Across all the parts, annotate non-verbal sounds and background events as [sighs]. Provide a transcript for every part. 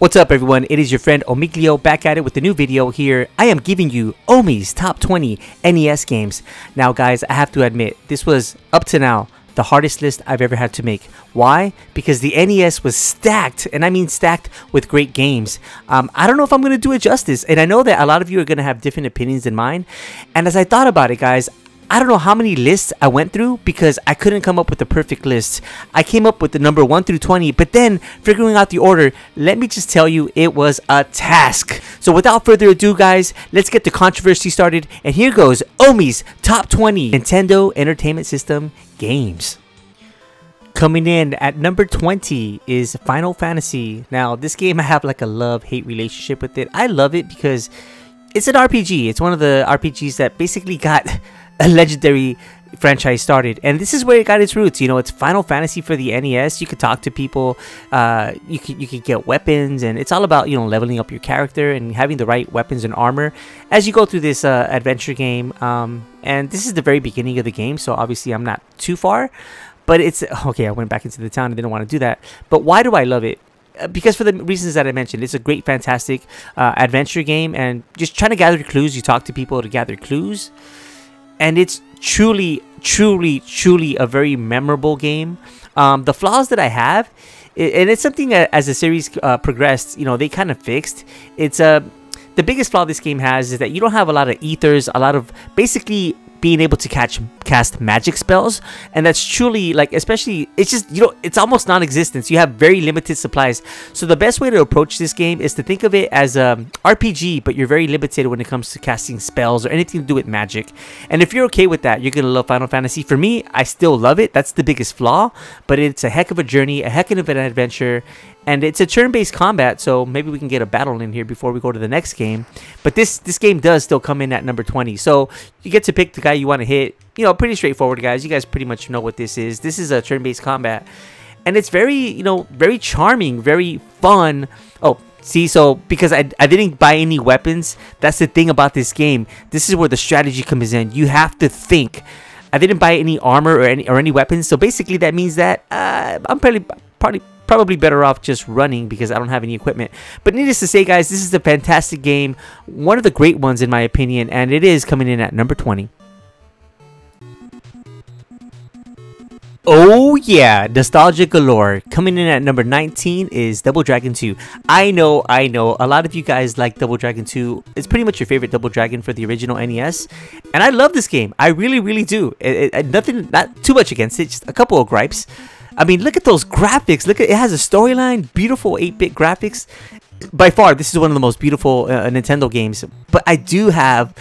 What's up everyone, it is your friend Omiglio back at it with a new video here. I am giving you Omi's top 20 NES games. Now guys, I have to admit, this was up to now the hardest list I've ever had to make. Why? Because the NES was stacked, and I mean stacked with great games. Um, I don't know if I'm going to do it justice, and I know that a lot of you are going to have different opinions than mine. And as I thought about it guys, I don't know how many lists I went through because I couldn't come up with the perfect list. I came up with the number 1 through 20, but then figuring out the order, let me just tell you, it was a task. So without further ado, guys, let's get the controversy started. And here goes Omi's top 20 Nintendo Entertainment System games. Coming in at number 20 is Final Fantasy. Now, this game I have like a love-hate relationship with it. I love it because it's an RPG. It's one of the RPGs that basically got a legendary franchise started. And this is where it got its roots. You know it's final fantasy for the nes you could talk to people uh, you could you could get weapons and it's all about you know leveling up your character and having the right weapons and armor as you go through this uh, adventure game. Um, and this is the very beginning of the game so obviously i'm not too far but it's okay i went back into the town i didn't want to do that. But why do i love it? Uh, because for the reasons that I mentioned, it's a great, fantastic uh, adventure game, and just trying to gather clues. You talk to people to gather clues and it's truly, truly, truly a very memorable game. Um, the flaws that I have, and it's something that as the series uh, progressed, you know, they kind of fixed. It's a uh, the biggest flaw this game has is that you don't have a lot of ethers, a lot of basically being able to catch cast magic spells. And that's truly like especially it's just you know it's almost non-existent. You have very limited supplies. So the best way to approach this game is to think of it as um, a rpg but you're very limited when it comes to casting spells or anything to do with magic. And if you're okay with that you're gonna love final fantasy. For me i still love it. That's the biggest flaw. But it's a heck of a journey a heck of an adventure and it's a turn-based combat so maybe we can get a battle in here before we go to the next game. But this this game does still come in at number 20 so you get to pick the guy you want to hit. You know pretty straightforward guys. You guys pretty much know what this is. This is a turn-based combat. And it's very you know very charming very fun. Oh see so because I, I didn't buy any weapons that's the thing about this game. This is where the strategy comes in. You have to think. I didn't buy any armor or any or any weapons. So basically that means that uh, I'm probably probably probably better off just running because I don't have any equipment. But needless to say, guys, this is a fantastic game. One of the great ones in my opinion, and it is coming in at number 20. Oh yeah, nostalgia galore. Coming in at number 19 is Double Dragon 2. I know, I know, a lot of you guys like Double Dragon 2. It's pretty much your favorite Double Dragon for the original NES. And I love this game. I really, really do. It, it, nothing, not too much against it, just a couple of gripes. I mean, look at those graphics. Look at it has a storyline, beautiful 8-bit graphics. By far, this is one of the most beautiful uh, Nintendo games. But I do have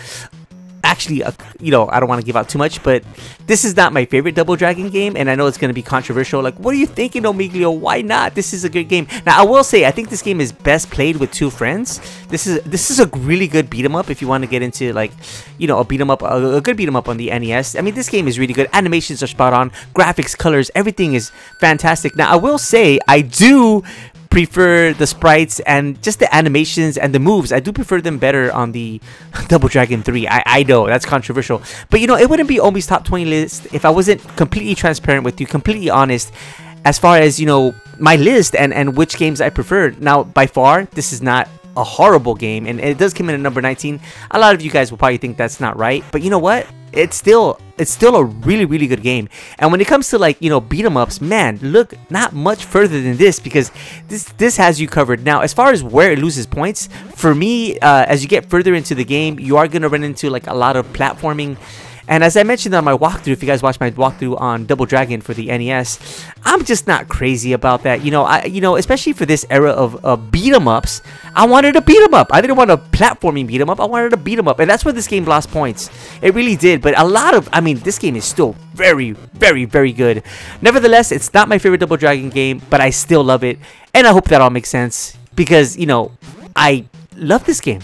actually, a, you know, I don't want to give out too much, but this is not my favorite Double Dragon game, and I know it's going to be controversial. Like, what are you thinking, Omiglio? Why not? This is a good game. Now, I will say, I think this game is best played with two friends. This is this is a really good beat 'em up if you want to get into like, you know, a beat 'em up, a, a good beat 'em up on the NES. I mean, this game is really good. Animations are spot on, graphics, colors, everything is fantastic. Now, I will say, I do prefer the sprites and just the animations and the moves. I do prefer them better on the [laughs] Double Dragon 3. I, I know, that's controversial. But you know, it wouldn't be Omi's top 20 list if I wasn't completely transparent with you, completely honest as far as, you know, my list and, and which games I preferred. Now, by far, this is not a horrible game and it does come in at number 19 a lot of you guys will probably think that's not right but you know what? It's still it's still a really really good game. And when it comes to like you know beat 'em ups man look not much further than this because this this has you covered. Now as far as where it loses points for me uh, as you get further into the game you are gonna run into like a lot of platforming and as I mentioned on my walkthrough, if you guys watch my walkthrough on Double Dragon for the NES, I'm just not crazy about that. You know, I you know, especially for this era of, of beat 'em ups, I wanted to beat 'em up. I didn't want a platforming beat 'em up. I wanted to beat 'em up, and that's where this game lost points. It really did. But a lot of, I mean, this game is still very, very, very good. Nevertheless, it's not my favorite Double Dragon game, but I still love it, and I hope that all makes sense because you know, I love this game.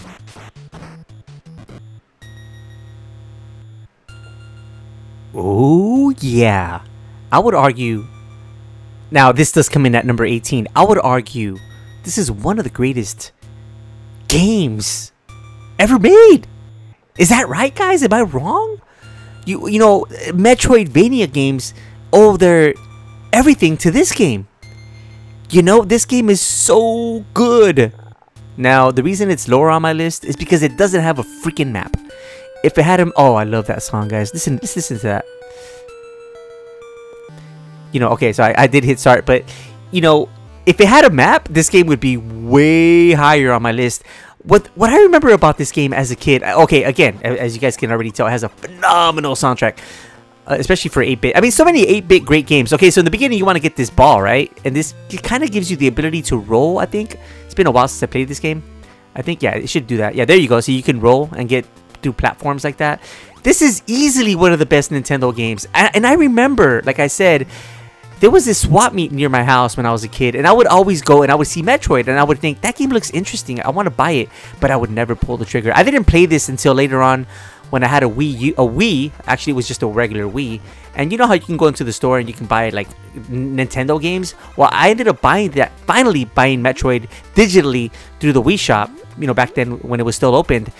Oh, yeah. I would argue. Now, this does come in at number 18. I would argue this is one of the greatest games ever made. Is that right, guys? Am I wrong? You you know, Metroidvania games owe their everything to this game. You know, this game is so good. Now, the reason it's lower on my list is because it doesn't have a freaking map. If it had him, oh, I love that song, guys. Listen, listen, to that. You know, okay, so I, I did hit start, but you know, if it had a map, this game would be way higher on my list. What what I remember about this game as a kid, okay, again, as you guys can already tell, it has a phenomenal soundtrack. Uh, especially for 8-bit. I mean, so many 8-bit great games. Okay, so in the beginning, you want to get this ball, right? And this kind of gives you the ability to roll, I think. It's been a while since I played this game. I think, yeah, it should do that. Yeah, there you go. So you can roll and get through platforms like that. This is easily one of the best Nintendo games. And, I remember, like I said, there was this swap meet near my house when I was a kid, and I would always go and I would see Metroid, and I would think that game looks interesting. I want to buy it, but I would never pull the trigger. I didn't play this until later on when I had a Wii U, a Wii. Actually, it was just a regular Wii. And you know how you can go into the store and you can buy like Nintendo games? Well, I ended up buying that, finally buying Metroid digitally through the Wii shop, you know, back then when it was still opened.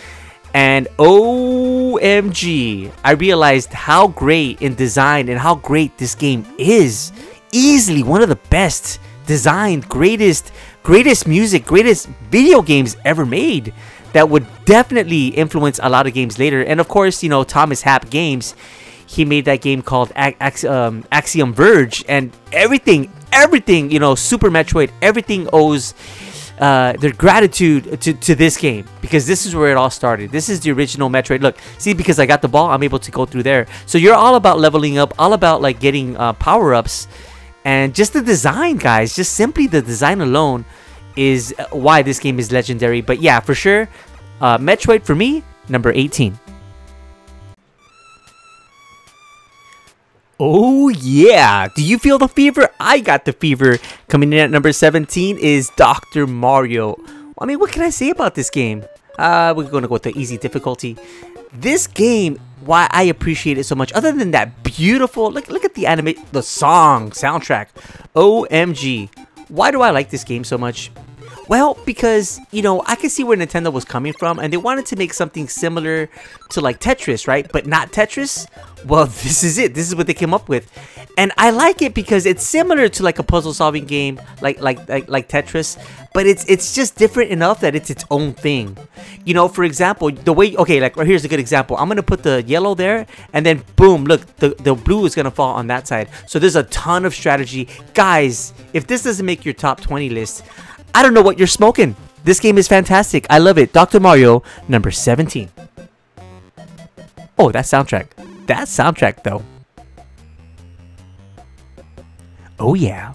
And OMG, I realized how great in design and how great this game is. Easily one of the best designed, greatest, greatest music, greatest video games ever made that would definitely influence a lot of games later. And of course, you know, Thomas Happ Games, he made that game called Ax um, Axiom Verge, and everything, everything, you know, Super Metroid, everything owes uh, their gratitude to, to this game because this is where it all started. This is the original Metroid. Look, see, because I got the ball, I'm able to go through there. So you're all about leveling up, all about like getting uh, power ups, and just the design, guys. Just simply the design alone is why this game is legendary. But yeah, for sure, uh, Metroid for me, number 18. Oh yeah! Do you feel the fever? I got the fever. Coming in at number 17 is Dr. Mario. I mean, what can I say about this game? Uh, we're gonna go with the easy difficulty. This game, why I appreciate it so much, other than that beautiful, look, look at the anime, the song, soundtrack. OMG. Why do I like this game so much? Well, because, you know, I can see where Nintendo was coming from and they wanted to make something similar to like Tetris, right? But not Tetris. Well, [laughs] this is it. This is what they came up with. And I like it because it's similar to like a puzzle solving game like like like, like Tetris, but it's it's just different enough that it's its own thing. You know, for example, the way okay, like right here's a good example. I'm going to put the yellow there and then boom, look, the the blue is going to fall on that side. So there's a ton of strategy. Guys, if this doesn't make your top 20 list, I don't know what you're smoking. This game is fantastic. I love it. Dr. Mario, number 17. Oh, that soundtrack. That soundtrack, though. Oh, yeah.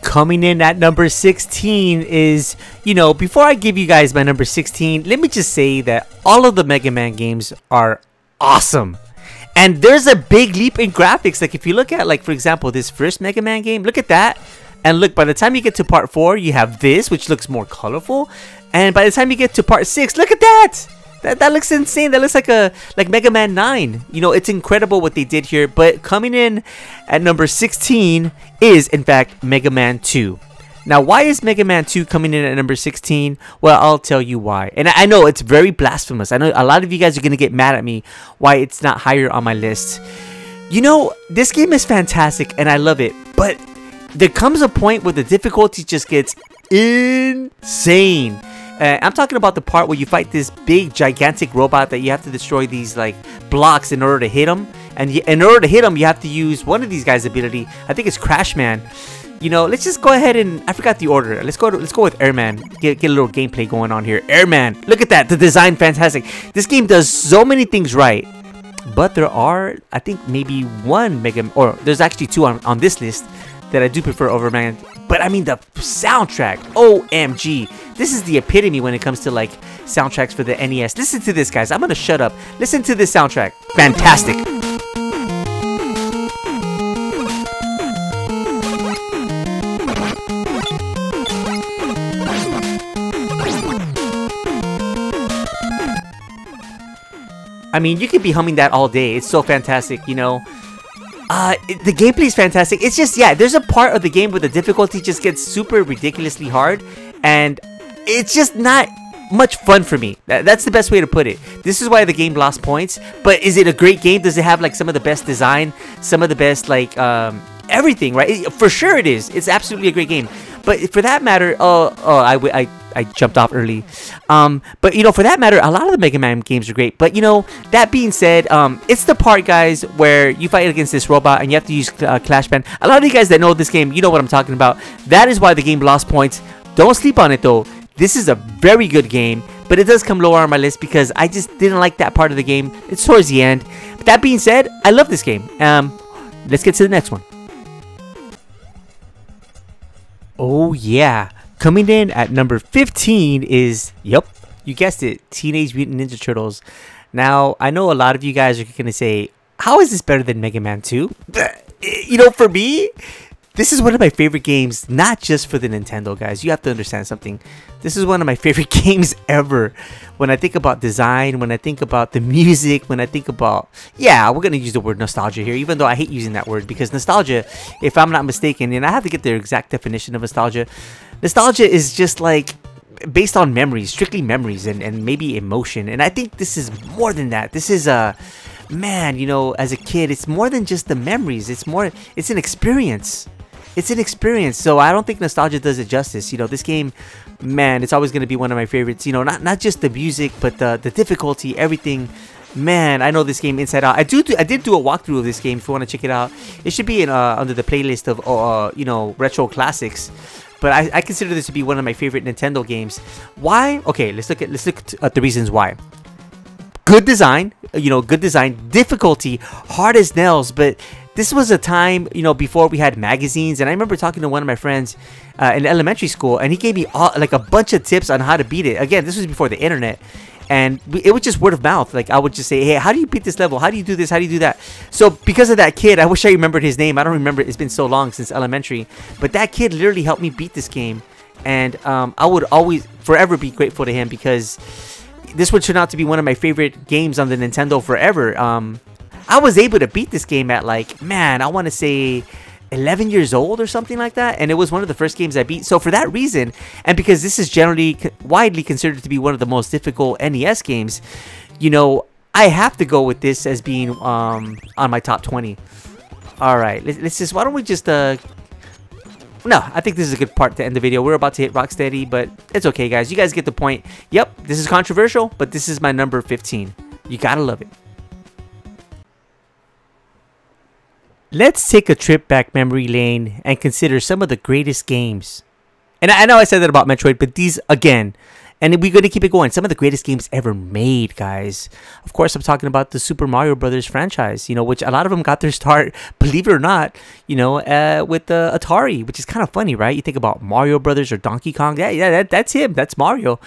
Coming in at number 16 is, you know, before I give you guys my number 16, let me just say that all of the Mega Man games are awesome. And there's a big leap in graphics. Like, if you look at, like, for example, this first Mega Man game, look at that. And look, by the time you get to part 4, you have this, which looks more colorful. And by the time you get to part 6, look at that! That, that looks insane. That looks like a like Mega Man 9. You know, it's incredible what they did here. But coming in at number 16 is, in fact, Mega Man 2. Now, why is Mega Man 2 coming in at number 16? Well, I'll tell you why. And I know it's very blasphemous. I know a lot of you guys are going to get mad at me why it's not higher on my list. You know, this game is fantastic and I love it. But there comes a point where the difficulty just gets insane. Uh, I'm talking about the part where you fight this big, gigantic robot that you have to destroy these like blocks in order to hit him. And in order to hit him, you have to use one of these guys' ability. I think it's Crash Man. You know, let's just go ahead and I forgot the order. Let's go. To, let's go with Airman. Get get a little gameplay going on here. Airman. Look at that. The design, fantastic. This game does so many things right. But there are, I think, maybe one Mega, or there's actually two on, on this list that I do prefer over Man. But I mean, the soundtrack, OMG. This is the epitome when it comes to like soundtracks for the NES. Listen to this, guys. I'm gonna shut up. Listen to this soundtrack. Fantastic. I mean, you could be humming that all day. It's so fantastic, you know. Uh, the gameplay is fantastic. It's just, yeah, there's a part of the game where the difficulty just gets super ridiculously hard, and it's just not much fun for me. That, that's the best way to put it. This is why the game lost points. But is it a great game? Does it have like some of the best design, some of the best like um, everything, right? It, for sure it is. It's absolutely a great game. But for that matter, oh, oh, I, I, I jumped off early. Um, but you know, for that matter, a lot of the Mega Man games are great. But you know, that being said, um, it's the part, guys, where you fight against this robot and you have to use uh, Crash Man. A lot of you guys that know this game, you know what I'm talking about. That is why the game lost points. Don't sleep on it though. This is a very good game, but it does come lower on my list because I just didn't like that part of the game. It's towards the end. But that being said, I love this game. Um, let's get to the next one. Oh yeah, coming in at number 15 is, yep, you guessed it, Teenage Mutant Ninja Turtles. Now, I know a lot of you guys are going to say, how is this better than Mega Man 2? [laughs] You know, for me, this is one of my favorite games, not just for the Nintendo, guys. You have to understand something. This is one of my [laughs] favorite games ever. When I think about design, when I think about the music, when I think about, yeah, we're going to use the word nostalgia here, even though I hate using that word because nostalgia, if I'm not mistaken, and I have to get the exact definition of nostalgia, nostalgia is just like based on memories, strictly memories, and, and maybe emotion. And I think this is more than that. This is a, man, you know, as a kid, it's more than just the memories. It's more, it's an experience it's an experience. So I don't think nostalgia does it justice. You know, this game, man, it's always going to be one of my favorites. You know, not not just the music, but the the difficulty, everything. Man, I know this game inside out. I do, do I did do a walkthrough of this game. If you want to check it out, it should be in uh, under the playlist of uh, you know retro classics. But I, I consider this to be one of my favorite Nintendo games. Why? Okay, let's look at let's look at the reasons why good design you know good design difficulty hard as nails but this was a time, you know, before we had magazines, and I remember talking to one of my friends uh, in elementary school, and he gave me all, like a bunch of tips on how to beat it. Again, this was before the internet, and it was just word of mouth. Like I would just say, "Hey, how do you beat this level? How do you do this? How do you do that?" So because of that kid, I wish I remembered his name. I don't remember. It's been so long since elementary, but that kid literally helped me beat this game, and um, I would always forever be grateful to him because this would turn out to be one of my favorite games on the Nintendo forever. Um, I was able to beat this game at like, man, I want to say 11 years old or something like that and it was one of the first games i beat so for that reason and because this is generally widely considered to be one of the most difficult nes games you know i have to go with this as being um on my top 20 all right let's, just why don't we just uh no, I think this is a good part to end the video. We're about to hit Rocksteady, but it's okay, guys. You guys get the point. Yep, this is controversial, but this is my number 15. You gotta love it. Let's take a trip back memory lane and consider some of the greatest games. And I know I said that about Metroid, but these, again, and we're going to keep it going. Some of the greatest games ever made, guys. Of course, I'm talking about the Super Mario Brothers franchise, you know, which a lot of them got their start, [laughs] believe it or not, you know, uh, with the uh, Atari, which is kind of funny, right? You think about Mario Brothers or Donkey Kong. Yeah, yeah, that, that's him. That's Mario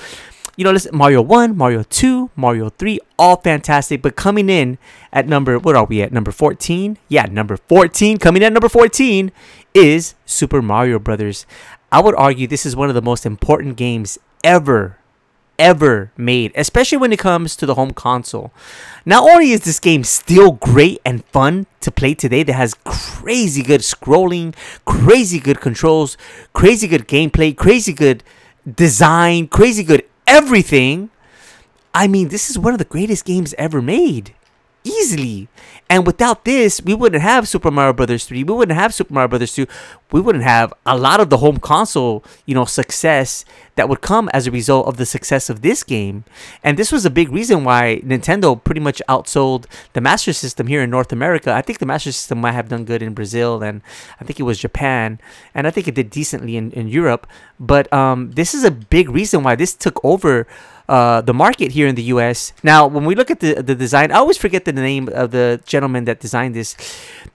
you know, listen, Mario 1, Mario 2, Mario 3, all fantastic. But coming in at number, what are we at? Number 14? Yeah, number 14. Coming in at number 14 is Super Mario Brothers. I would argue this is one of the most important games ever, ever made, especially when it comes to the home console. Not only is this game still great and fun to play today, that has crazy good scrolling, crazy good controls, crazy good gameplay, crazy good design, crazy good everything. I mean, this is one of the greatest games ever made. Easily. And without this, we wouldn't have Super Mario Brothers 3. We wouldn't have Super Mario Brothers 2. We wouldn't have a lot of the home console, you know, success that would come as a result of the success of this game. And this was a big reason why Nintendo pretty much outsold the Master System here in North America. I think the Master System might have done good in Brazil and I think it was Japan. And I think it did decently in, in Europe. But um, this is a big reason why this took over uh, the market here in the U.S. Now, when we look at the the design, I always forget the name of the gentleman that designed this.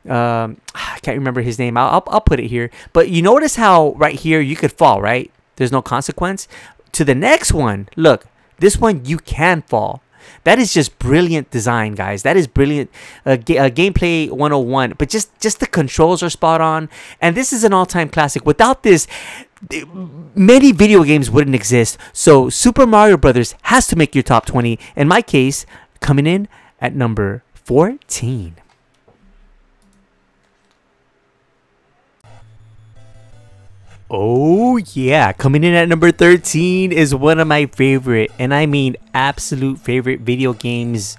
Um, [sighs] I can't remember his name. I'll, I'll, I'll put it here. But you notice how right here you could fall, right? There's no consequence. To the next one, look, this one you can fall. That is just brilliant design, guys. That is brilliant uh, ga- uh, gameplay 101. But just just the controls are spot on, and this is an all-time classic. Without this, many video games wouldn't exist. So Super Mario Brothers has to make your top 20. In my case, coming in at number 14. Oh yeah, coming in at number 13 is one of my favorite, and I mean absolute favorite video games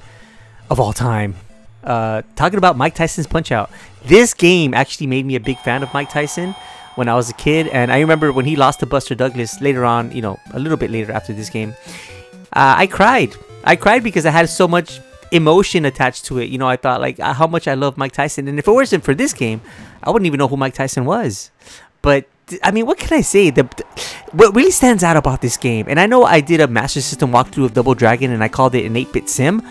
of all time. Uh, talking about Mike Tyson's Punch Out. This game actually made me a big fan of Mike Tyson when I was a kid, and I remember when he lost to Buster Douglas later on. You know, a little bit later after this game, uh, I cried. I cried because I had so much emotion attached to it. You know, I thought like how much I love Mike Tyson, and if it wasn't for this game, I wouldn't even know who Mike Tyson was. But I mean, what can I say? The, what really stands out about this game, and I know I did a Master System walkthrough of Double Dragon, and I called it an 8-bit sim.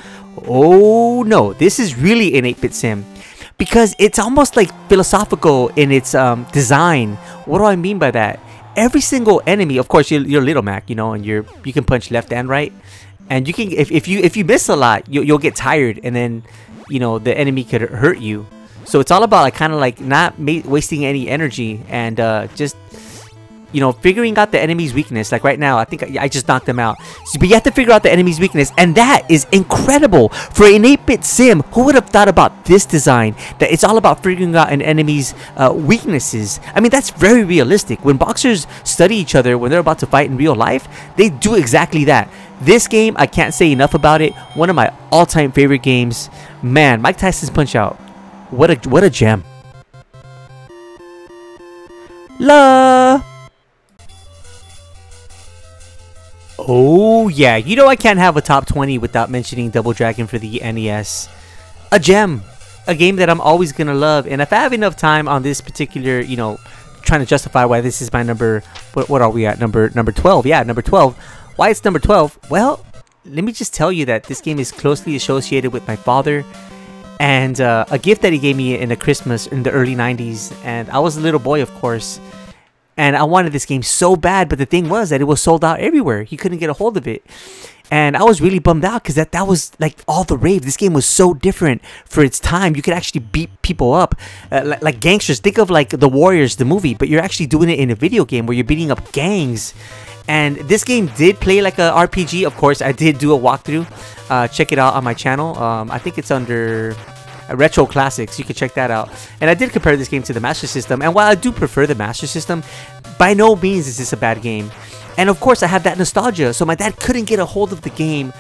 Oh no, this is really an 8-bit sim because it's almost like philosophical in its um, design. What do I mean by that? Every single enemy, of course, you're, you're Little Mac, you know, and you're you can punch left and right, and you can if, if you if you miss a lot, you, you'll get tired, and then you know the enemy could hurt you. So it's all about like kind of like not wasting any energy and uh, just you know figuring out the enemy's weakness. Like right now, I think I, just knocked them out. So, but you have to figure out the enemy's weakness, and that is incredible for an 8-bit sim. Who would have thought about this design? That it's all about figuring out an enemy's uh, weaknesses. I mean, that's very realistic. When boxers study each other when they're about to fight in real life, they do exactly that. This game, I can't say enough about it. One of my all-time favorite games. Man, Mike Tyson's Punch Out what a what a gem. La. Oh yeah, you know I can't have a top 20 without mentioning Double Dragon for the NES. A gem. A game that I'm always gonna love. And if I have enough time on this particular, you know, trying to justify why this is my number what, what are we at? Number number 12. Yeah, number 12. Why it's number 12? Well, let me just tell you that this game is closely associated with my father and uh, a gift that he gave me in a Christmas in the early 90s. And I was a little boy, of course. And I wanted this game so bad, but the thing was that it was sold out everywhere. He couldn't get a hold of it. And I was really bummed out because that, that was like all the rave. This game was so different for its time. You could actually beat people up uh, like, like gangsters. Think of like The Warriors, the movie, but you're actually doing it in a video game where you're beating up gangs. And this game did play like a RPG. Of course, I did do a walkthrough. Uh, check it out on my channel. Um, I think it's under Retro Classics. You can check that out. And I did compare this game to the Master System. And while I do prefer the Master System, by no means is this a bad game. And of course, I have that nostalgia. So my dad couldn't get a hold of the game.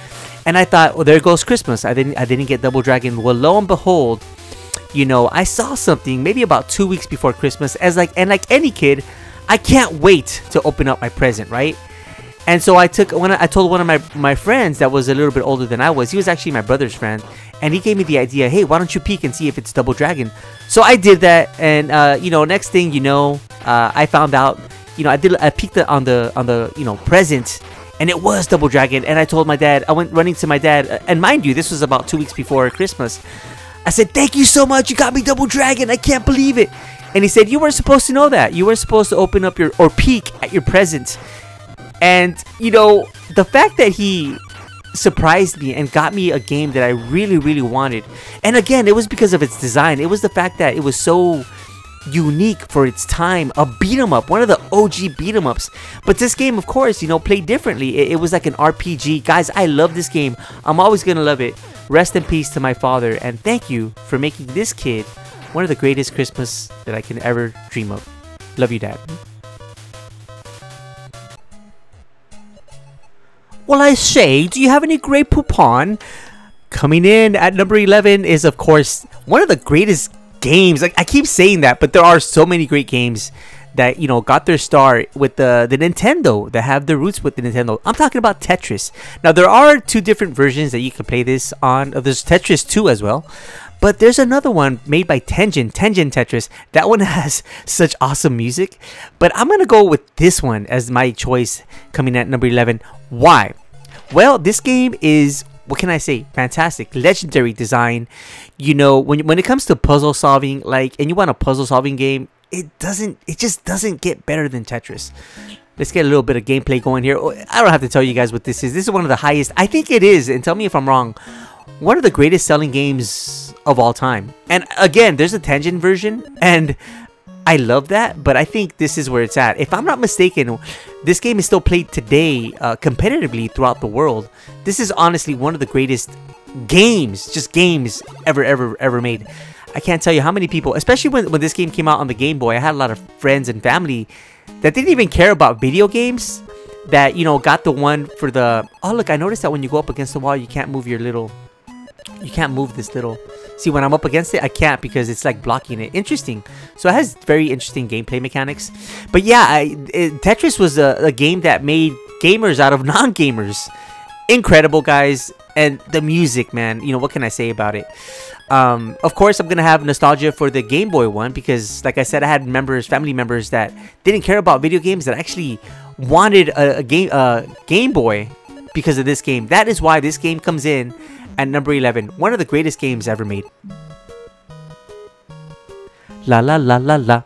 And I thought, well, there goes Christmas. I didn't, I didn't get Double Dragon. Well, lo and behold, you know, I saw something maybe about two weeks before Christmas. As like, and like any kid, I can't wait to open up my present, right? And so I took I told one of my my friends that was a little bit older than I was. He was actually my brother's friend, and he gave me the idea. Hey, why don't you peek and see if it's Double Dragon? So I did that, and uh, you know, next thing you know, uh, I found out. You know, I did. I peeked on the on the you know present, and it was Double Dragon. And I told my dad. I went running to my dad, uh, and mind you, this was about two weeks before Christmas. I said, "Thank you so much. You got me Double Dragon. I can't believe it." And he said, You weren't supposed to know that. You weren't supposed to open up your or peek at your present. And, you know, the fact that he surprised me and got me a game that I really, really wanted. And again, it was because of its design. It was the fact that it was so unique for its time. A beat 'em up, one of the OG beat 'em ups. But this game, of course, you know, played differently. It, it was like an RPG. Guys, I love this game. I'm always gonna love it. Rest in peace to my father, and thank you for making this kid one of the greatest Christmas that I can ever dream of. Love you, Dad. Well, I say, do you have any Grey Poupon? Coming in at number 11 is, of course, one of the greatest games. Like I keep saying that, but there are so many great games that you know got their start with the the Nintendo that have their roots with the Nintendo. I'm talking about Tetris. Now there are two different versions that you can play this on. Uh, there's Tetris 2 as well. But there's another one made by Tengen, Tengen Tetris. That one [laughs] has such awesome music. But I'm going to go with this one as my choice coming at number 11. Why? Well, this game is what can I say? Fantastic, legendary design. You know, when when it comes to puzzle solving, like, and you want a puzzle solving game, it doesn't. It just doesn't get better than Tetris. Let's get a little bit of gameplay going here. Oh, I don't have to tell you guys what this is. This is one of the highest. I think it is, and tell me if I'm wrong. One of the greatest selling games of all time. And again, there's a Tengen version, and I love that, but I think this is where it's at. If I'm not mistaken, this game is still played today uh, competitively throughout the world. This is honestly one of the greatest games, just games ever, ever, ever made. I can't tell you how many people, especially when, when this game came out on the Game Boy, I had a lot of friends and family that didn't even care about video games that, you know, got the one for the, oh look, I noticed that when you go up against the wall, you can't move your little, you can't move this little See, when I'm up against it, I can't because it's like blocking it. Interesting. So it has very interesting gameplay mechanics. But yeah, I, it, Tetris was a, a game that made gamers out of [laughs] non-gamers. Incredible, guys. And the music, man. You know, what can I say about it? Um, of course, I'm to have nostalgia for the Game Boy one because, like I said, I had members, family members that didn't care about video games that actually wanted a, a game, uh, Game Boy because of this game. That is why this game comes in at number 11. One of the greatest games ever made. La la la la la.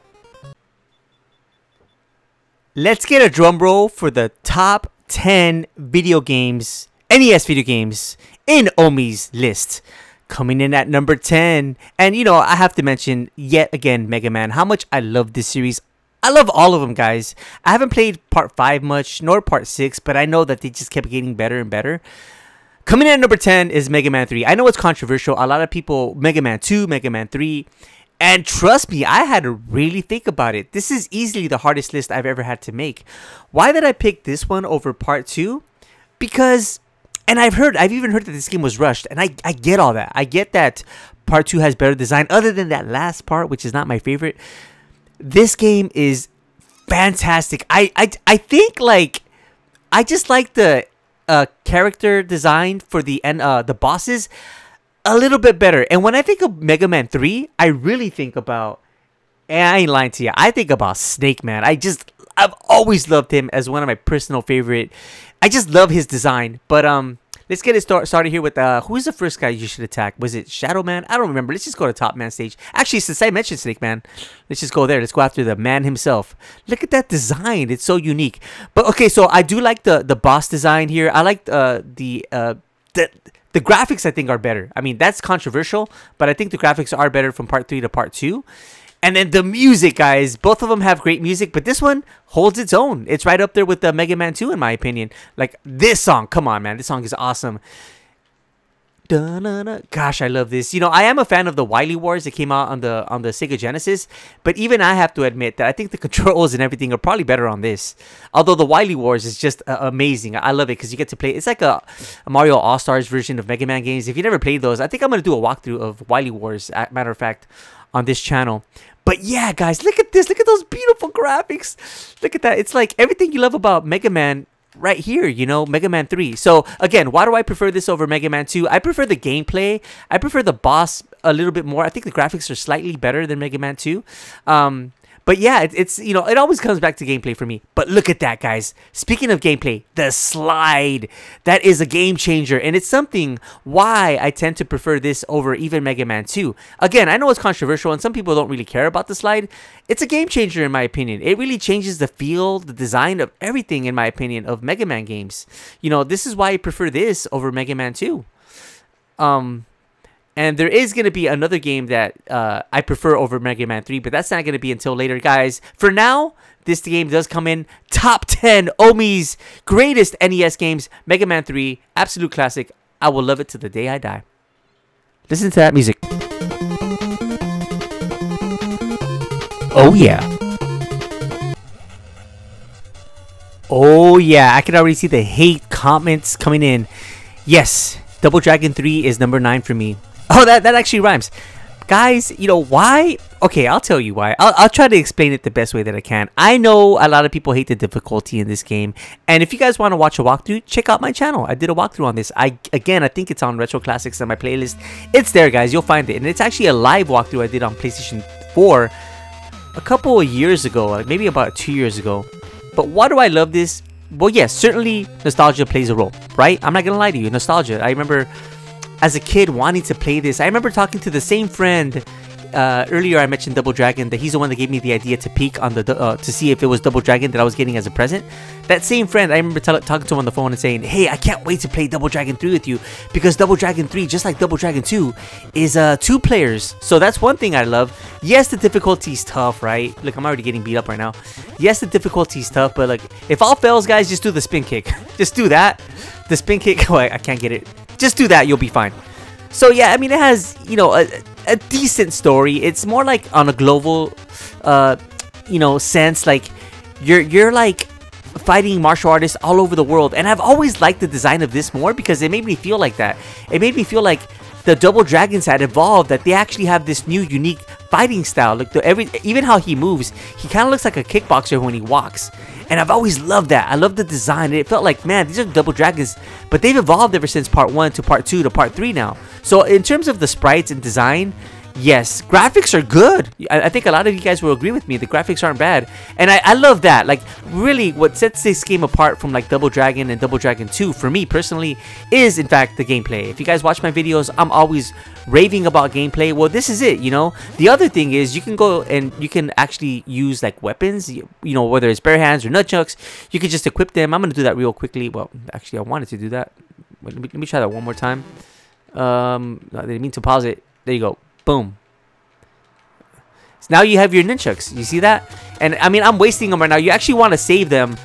Let's get a drum roll for the top 10 video games, NES video games in Omi's list coming in at number 10. And you know, I have to mention yet again Mega Man, how much I love this series. I love all of them, guys. I haven't played part 5 much, nor part 6, but I know that they just kept getting better and better. Coming in at number 10 is Mega Man 3. I know it's controversial. A lot of people, Mega Man 2, Mega Man 3. And trust me, I had to really think about it. This is easily the hardest list I've ever had to make. Why did I pick this one over part 2? Because and I've heard, I've even heard that this game was rushed, and I, I get all that. I get that part two has better design, other than that last part, which is not my favorite. This game is fantastic. I, I, I think like, I just like the uh, character design for the and uh, the bosses a little bit better. And when I think of Mega Man Three, I really think about. And I ain't lying to you. I think about Snake Man. I just I've always loved him as one of my personal favorite I just love his design. But um, let's get it start started here with uh, who's the first guy you should attack? Was it Shadow Man? I don't remember. Let's just go to Top Man stage. Actually, since I mentioned Snake Man, let's just go there. Let's go after the man himself. Look at that design. It's so unique. But okay, so I do like the the boss design here. I like uh, the uh, the the graphics. I think are better. I mean, that's controversial, but I think the graphics are better from part three to part two. And then the music, guys. Both of them have great music, but this one holds its own. It's right up there with the Mega Man 2, in my opinion. Like, this song, come on, man. This song is awesome. Gosh, I love this. You know, I am a fan of the Wily Wars that came out on the on the Sega Genesis, but even I have to admit that I think the [laughs] controls and everything are probably better on this. Although the Wily Wars is just uh, amazing. I love it because you get to play. It's like a, a Mario All Stars version of Mega Man games. If you never played those, I think I'm gonna do a walkthrough of Wily Wars. Matter of fact, on this channel. But yeah, guys, look at this. Look at those beautiful graphics. Look at that. It's like everything you love about Mega Man right here, you know, Mega Man 3. So again, why do I prefer this over Mega Man 2? I prefer the gameplay. I prefer the boss a little bit more. I think the graphics are slightly better than Mega Man 2. Um, but yeah, it, it's you know it always comes back to gameplay for me. But look at that, guys. Speaking of gameplay, the slide that is a game changer, and it's something why I tend to prefer this over even Mega Man 2. Again, I know it's controversial, and some people don't really care about the slide. It's a game changer in my opinion. It really changes the feel, the design of everything in my opinion of Mega Man games. You know, this is why I prefer this over Mega Man 2. Um, and there is going to be another game that uh, I prefer over Mega Man 3, but that's not going to be until later, guys. For now, this game does come in top 10 Omi's greatest NES games. Mega Man 3, absolute classic. I will love it to the day I die. Listen to that music. Oh, yeah. Oh, yeah. I can already see the hate comments coming in. Yes, Double Dragon 3 is number 9 for me. [laughs] Oh, that, that actually rhymes. Guys, you know why? Okay, I'll tell you why. I'll, I'll try to explain it the best way that I can. I know a lot of people hate the difficulty in this game. And if you guys want to watch a walkthrough, check out my channel. I did a walkthrough on this. I Again, I think it's on Retro Classics on my playlist. It's there, guys. You'll find it. And it's actually a live walkthrough I did on PlayStation 4 a couple of years ago. Like maybe about two years ago. But why do I love this? Well, yes, certainly nostalgia plays a role, right? I'm not going to lie to you. Nostalgia. I remember as a kid wanting to play this. I remember talking to the same friend uh, earlier I mentioned Double Dragon that he's the one that gave me the idea to peek on the uh, to see if it was Double Dragon that I was getting as a present. That same friend, I remember talking to him on the phone and saying, "Hey, I can't wait to play Double Dragon 3 with you because Double Dragon 3, just like Double Dragon 2, is uh two players. So that's one thing I love. Yes, the difficulty is tough, right? Look, I'm already getting beat up right now. Yes, the difficulty is tough, but like if all fails, guys, just do the spin kick. [laughs] just do that. The spin kick. [laughs] Oh, I, I can't get it. Just do that. You'll be fine. So yeah, I mean, it has you know a, a decent story. It's more like on a global, uh, you know, sense. Like you're you're like fighting martial artists all over the world, and I've always liked the design of this more because it made me feel like that. It made me feel like the Double Dragons had evolved that they actually have this new unique fighting style. Like the every even how he moves, he kind of looks like a kickboxer when he walks. And I've always loved that. I love the design. It felt like, man, these are Double Dragons, but they've evolved ever since part 1 to part 2 to part 3 now. So in terms of the sprites and design, yes, graphics are good. I, I, think a lot of you guys will agree with me. The graphics aren't bad, and I, I love that. Like, really, what sets this game apart from like Double Dragon and Double Dragon 2 for me personally is, in fact, the gameplay. If you guys watch my videos, I'm always raving about gameplay. Well, this is it. You know, the other thing is you can go and you can actually use like weapons. You, you know, whether it's bare hands or nunchucks, you can just equip them. I'm gonna do that real quickly. Well, actually, I wanted to do that. Let me, let me try that one more time. Um, I didn't mean to pause it. There you go. Boom. So now you have your nunchucks. You see that? And I mean, I'm wasting them right now. You actually want to save them.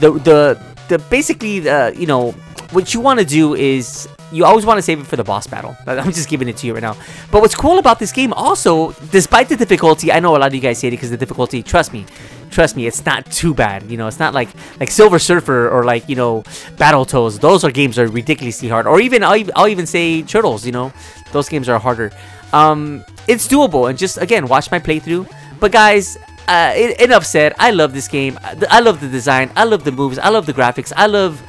The the the basically the you know what you want to do is you always want to save it for the boss battle. [laughs] I'm just giving it to you right now. But what's cool about this game also, despite the difficulty, I know a lot of you guys hate it because the difficulty. Trust me, trust me, it's not too bad. You know, it's not like like Silver Surfer or like you know Battletoads. Those are games are ridiculously hard. Or even I'll, I'll even say Turtles. You know, those games are harder. Um, it's doable, and just again watch my playthrough. But guys, uh, enough said. I love this game. I love the design. I love the moves. I love the graphics. I love,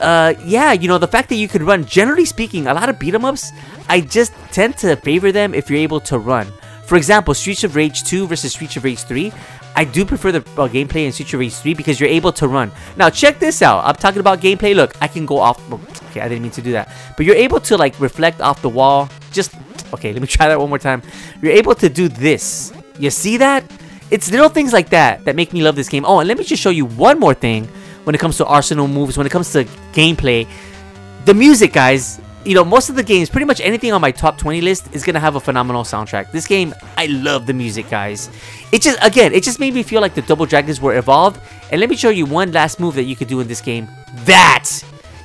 uh, yeah, you know, the fact that you can run. Generally speaking, a lot of beat 'em ups, I just tend to favor them if you're able to run. For example, Streets of Rage 2 versus Streets of Rage 3. I do prefer the uh, gameplay in Streets of Rage 3 because you're able to run. Now, check this out. I'm talking about gameplay. Look, I can go off. Okay, I didn't mean to do that. But you're able to, like, reflect off the wall. Just Okay, let me [laughs] try that one more time. You're able to do this. You see that? It's little things like that that make me love this game. Oh, and let me just show you one more thing when it comes to Arsenal moves, when it comes to gameplay. The music, guys, you know, most of the games, pretty much anything on my top 20 list is going to have a phenomenal soundtrack. This game, I love the music, guys. It just, again, it just made me feel like the Double Dragons were evolved. And let me show you one last move that you could do in this game. That,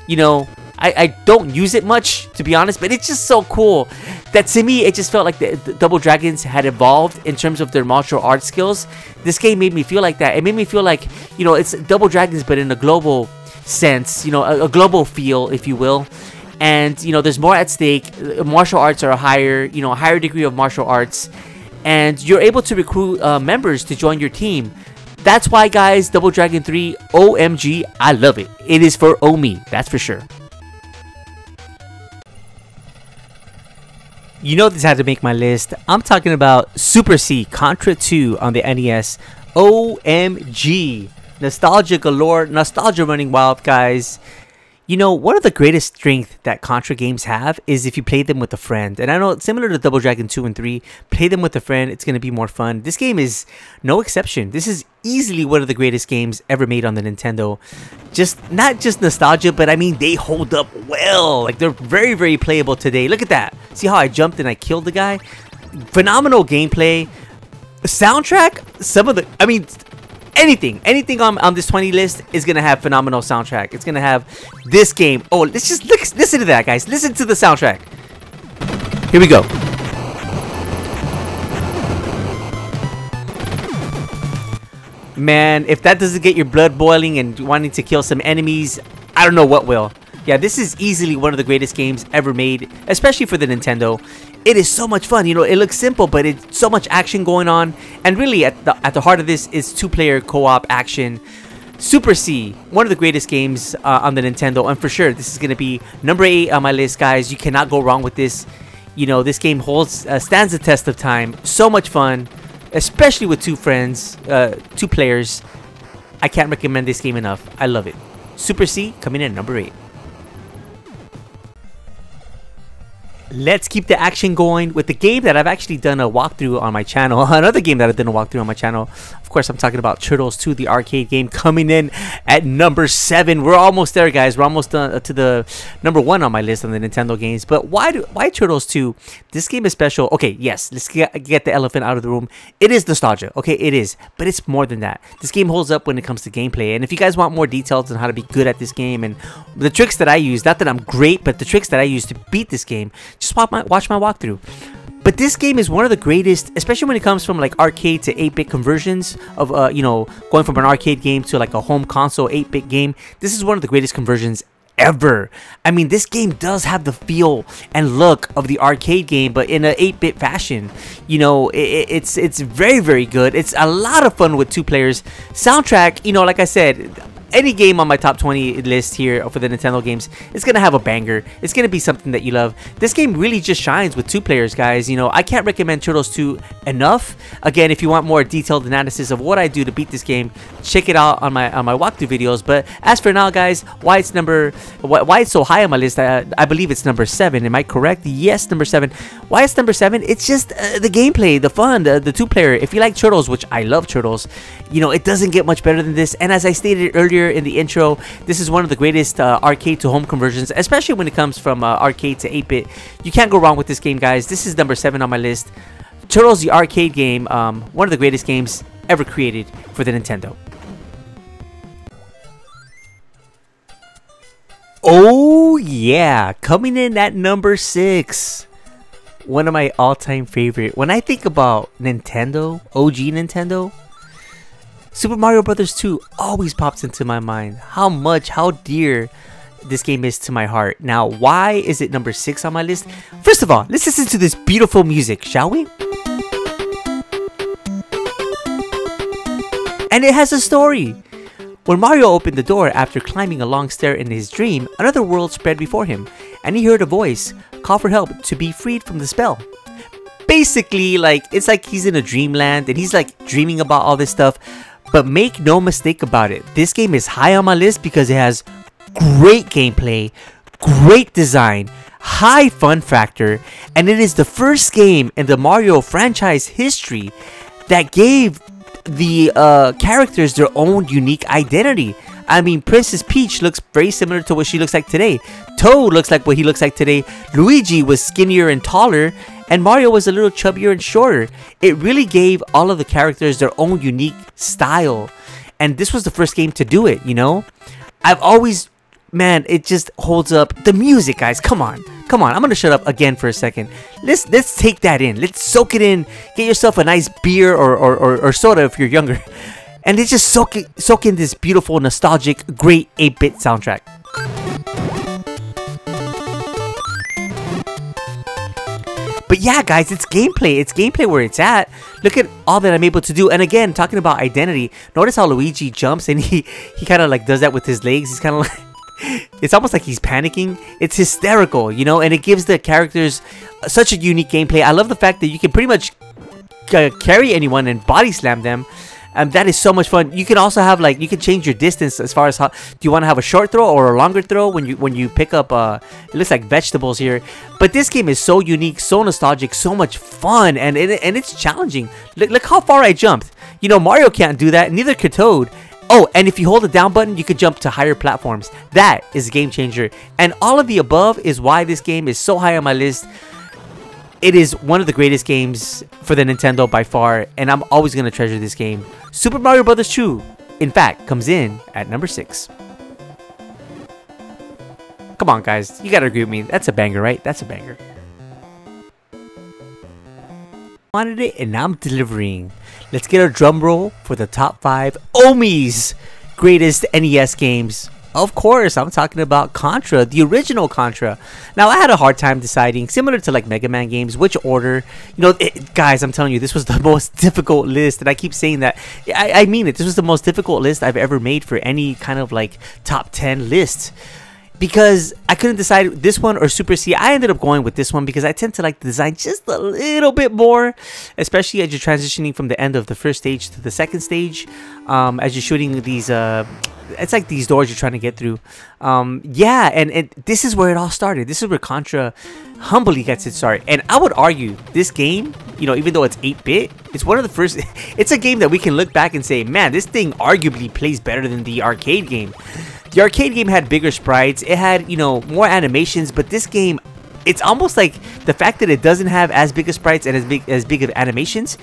you know, I, I don't use it much, to be honest, but it's just so cool that to me, it just felt like the, the, Double Dragons had evolved in terms of their martial arts skills. This game made me feel like that. It made me feel like, you know, it's Double Dragons, but in a global sense, you know, a, a global feel, if you will. And, you know, there's more at stake. Martial arts are a higher, you know, a higher degree of martial arts. And you're able to recruit uh, members to join your team. That's why, guys, Double Dragon 3, OMG, I love it. It is for Omi, that's for sure. You know this had to make my list. I'm talking about Super C Contra 2 on the NES. OMG. Nostalgia galore. Nostalgia running wild, guys. You know, one of the greatest strength that Contra games have is if you play them with a friend. And I know similar to Double Dragon 2 and 3, play them with a friend, it's going to be more fun. This game is no exception. This is easily one of the greatest games ever made on the Nintendo. Just not just nostalgia, but I mean they hold up well. Like they're very very playable today. Look at that. See how I jumped and I killed the guy? Phenomenal gameplay. Soundtrack, some of the I mean anything, anything on, on this 20 list is gonna have phenomenal soundtrack. It's gonna have this game. Oh, let's just look, listen to that, guys. Listen to the soundtrack. Here we go. Man, if that doesn't get your blood boiling and wanting to kill some enemies, I don't know what will. Yeah, this is easily one of the greatest games ever made, especially for the Nintendo it is so much fun. You know, it looks simple, but it's so much action going on. And really, at the at the heart of this is two-player co-op action. Super C, one of the greatest games uh, on the Nintendo, and for sure, this is gonna be number eight on my list, guys. You cannot go wrong with this. You know, this game holds uh, stands the test of time. So much fun, especially with two friends, uh, two players. I can't recommend this game enough. I love it. Super C coming in number eight. Let's keep the action going with the game that I've actually done a walkthrough on my channel. [laughs] Another game that I've done a walkthrough on my channel. Of course, I'm talking about Turtles 2, the arcade game, coming in at number 7. We're almost there, guys. We're almost done uh, to the number 1 on my list on the Nintendo games. But why do why Turtles 2? This game is special. Okay, yes, let's get, get the elephant out of the room. It is nostalgia. Okay, it is. But it's more than that. This game holds up when it comes to gameplay. And if you guys want more details on how to be good at this game and the tricks that I use, not that I'm great, but the tricks that I use to beat this game, just watch my, watch my walkthrough. But this game is one of the greatest, especially when it comes from like arcade to 8-bit conversions of, uh, you know, going from an arcade game to like a home console 8-bit game. This is one of the greatest conversions ever. I mean, this game does have the feel and look of the arcade game, but in an 8-bit fashion. You know, it, it's it's very very good. It's a lot of fun with two players. Soundtrack, you know, like I said, any game on my top 20 list here for the Nintendo games, it's gonna have a banger. It's gonna be something that you love. This game really just shines with two players, guys. You know, I can't recommend Turtles 2 enough. Again, if you want more detailed analysis of what I do to beat this game, check it out on my on my walkthrough videos. But as for now, guys, why it's number why, why it's so high on my list? I, I believe it's number seven. Am I correct? Yes, number seven. Why it's number seven? It's just uh, the gameplay, the fun, the, the two player. If you like Turtles, which I love Turtles, you know it doesn't get much better than this. And as I stated earlier in the intro, this is one of the greatest uh, arcade to home conversions, especially when it comes from uh, arcade to 8-bit. You can't go wrong with this game, guys. This is number 7 on my list. Turtles the arcade game, um, one of the greatest games ever created for the Nintendo. Oh yeah, coming in at number 6 one of my all-time favorite. When I think about Nintendo, OG Nintendo, Super Mario Brothers 2 always pops into my mind. How much, how dear this game is to my heart. Now, why is it number 6 on my list? First of all, let's listen to this beautiful music, shall we? And it has a story. When Mario opened the door after climbing a long stair in his dream, another world spread before him, and he heard a voice call for help to be freed from the spell. Basically, like, it's like he's in a dreamland and he's like dreaming about all this stuff, but make no mistake about it, this game is high on my list because it has great gameplay, great design, high fun factor, and it is the first game in the Mario franchise history that gave the uh, characters their own unique identity. I mean, Princess Peach looks very similar to what she looks like today. Toad looks like what he looks like today. Luigi was skinnier and taller, and Mario was a little chubbier and shorter. It really gave all of the characters their own unique style. And this was the first game to do it, you know? I've always man, it just holds up. The music, guys, come on. Come on, I'm gonna shut up again for a second. Let's let's take that in. Let's soak it in. Get yourself a nice beer or, or, or, or soda if you're younger. And let's just soak, it, soak in this beautiful, nostalgic, great 8-bit soundtrack. But yeah, guys, it's gameplay. It's gameplay where it's at. Look at all that I'm able to do. And again, talking about identity, notice how Luigi jumps and [laughs] he, he kind of like does that with his legs. He's kind of [laughs] like... it's almost like he's panicking. It's hysterical, you know, and it gives the characters such a unique gameplay. I love the fact that you can pretty much uh, carry anyone and body slam them and that is so much fun. You can also have like you can change your distance as far as how do you want to have a short throw or a longer throw when you when you pick up uh it looks like vegetables here. But this game is so unique, so nostalgic, so much fun and and, and it's challenging. Look, look how far I jumped. You know Mario can't do that, neither could Toad. Oh, and if you hold the down button, you can jump to higher platforms. That is a game changer. And all of the above is why this game is so high on my list it is one of the greatest games for the Nintendo by far, and I'm always going to treasure this game. Super Mario Bros. 2, in fact, comes in at number 6. Come on, guys. You gotta agree with me. That's a banger, right? That's a banger. Wanted it, and I'm delivering. Let's get a drum roll for the top 5 Omi's greatest NES games of course, I'm talking about Contra, the original Contra. Now, I had a hard time deciding, similar to like Mega Man games, which order. You know, it, guys, I'm telling you, this was the [laughs] most difficult list, and I keep saying that. I, I mean it. This was the most difficult list I've ever made for any kind of like top 10 list because I couldn't decide this one or Super C. I ended up going with this one because I tend to like the design just a little bit more, especially as you're transitioning from the end of the first stage to the second stage. Um, as you're shooting these, uh, it's like these doors you're trying to get through. Um, yeah, and, and this is where it all started. This is where Contra humbly gets its start. And I would argue this game, you know, even though it's 8-bit, it's one of the first. [laughs] It's a game that we can look back and say, man, this thing arguably plays better than the arcade game. The arcade game had bigger sprites, it had, you know, more animations, but this game it's almost like the fact that it doesn't have as big of sprites and as big as big of animations,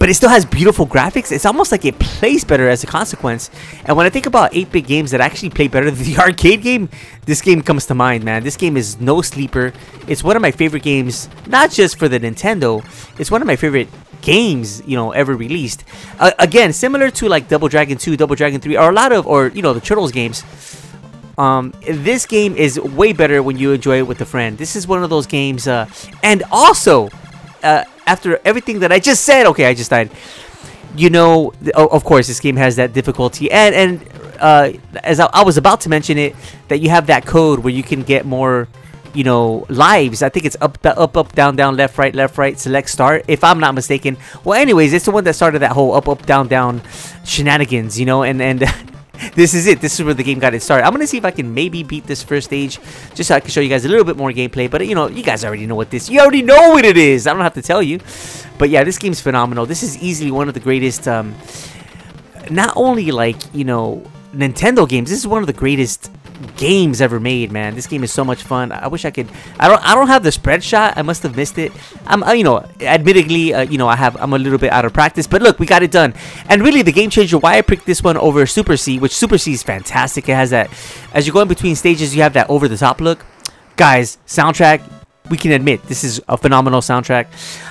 but it still has beautiful graphics. It's almost like it plays better as a consequence. And when I think about 8-bit games that actually play better than the [laughs] arcade game, this game comes to mind, man. This game is no sleeper. It's one of my favorite games, not just for the Nintendo. It's one of my favorite games you know ever released uh, again similar to like double dragon 2 double dragon 3 or a lot of or you know the turtles games Um, this game is way better when you enjoy it with a friend. This is one of those games, uh, and also, uh, after everything that I just said, okay, I just died. You know, of course, this game has that difficulty, and and uh, as I, I was about to mention it, that you have that code where you can get more you know lives. I think it's up up up down down left right left right select start if i'm not mistaken. Well anyways it's the one that started that whole up up down down shenanigans you know and and [laughs] this is it. This is where the game got it started i'm gonna see if i can maybe beat this first stage just so i can show you guys a little bit more gameplay but you know you guys already know what this you already know what it is. I don't have to tell you. But yeah this game's phenomenal. This is easily one of the greatest um not only like you know nintendo games this is one of the greatest games ever made, man. This game is so much fun. I wish I could. I don't. I don't have the spread shot. I must have missed it. I'm. Uh, you know, admittedly, uh, you know, I have. I'm a little bit out of practice. But look, we got it done. And really, the game changer. Why I picked this one over Super C, which Super C is fantastic. It has that. As you go in between stages, you have that over the top look. Guys, soundtrack. We can admit this is a phenomenal soundtrack.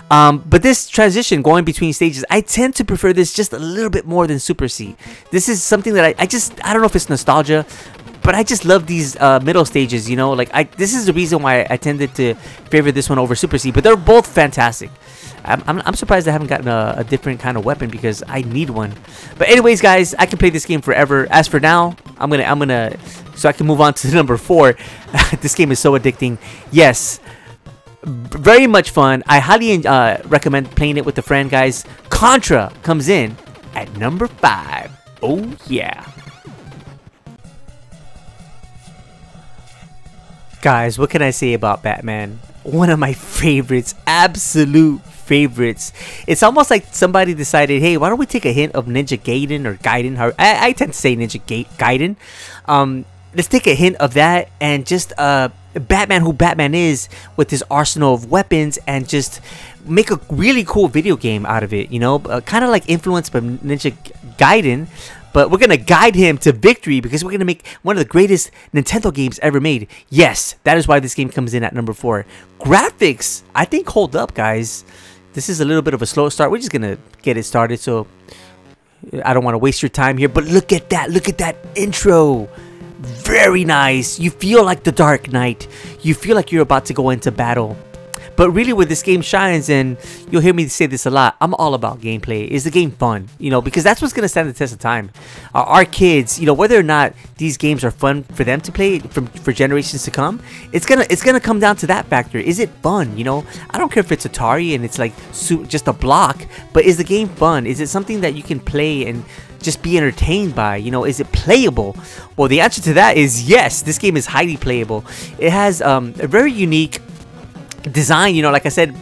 Um, but this transition going between stages, I tend to prefer this just a little bit more than Super C. This is something that I, I just, I don't know if it's nostalgia, but I just love these uh, middle stages, you know. Like I, this is the reason why I tended to favor this one over Super C. But they're both fantastic. I'm, I'm, I'm surprised I haven't gotten a, a, different kind of weapon because I need one. But anyways, guys, I can play this game forever. As for now, I'm gonna I'm gonna so I can move on to [laughs] number four. [laughs] this game is so addicting. Yes, very much fun. I highly uh, recommend playing it with a friend, guys. Contra comes in at number five. Oh yeah. Guys, what can I say about Batman? One of my favorites, absolute favorites. It's almost like somebody decided, hey, why don't we take a hint of Ninja Gaiden or Gaiden? I, I tend to say Ninja Ga Gaiden. Um, let's take a hint of that and just uh, Batman who Batman is with his arsenal of weapons and just make a really cool video game out of it. You know, uh, kind of like influenced by Ninja Gaiden, but we're gonna guide him to victory because we're gonna make one of the greatest Nintendo games ever made. Yes, that is why this game comes in at number four. Graphics, I think, hold up, guys. This is a little bit of a slow start. We're just gonna get it started, so uh, I don't want to waste your time here. But look at that! Look at that intro. Very nice. You feel like the Dark Knight. You feel like you're about to go into battle. But really, where this game shines, and you'll hear me say this a lot, I'm all about gameplay. Is the game fun? You know, because that's what's gonna stand the test of time. Our kids, you know, whether or not these games are fun for them to play from for generations to come, it's gonna it's gonna come down to that factor. Is it fun? You know, I don't care if it's Atari and it's like just a block, but is the game fun? Is it something that you can play and just be entertained by? You know, is it playable? Well, the answer to that is yes. This game is highly playable. It has um, a very unique design, you know, like I said,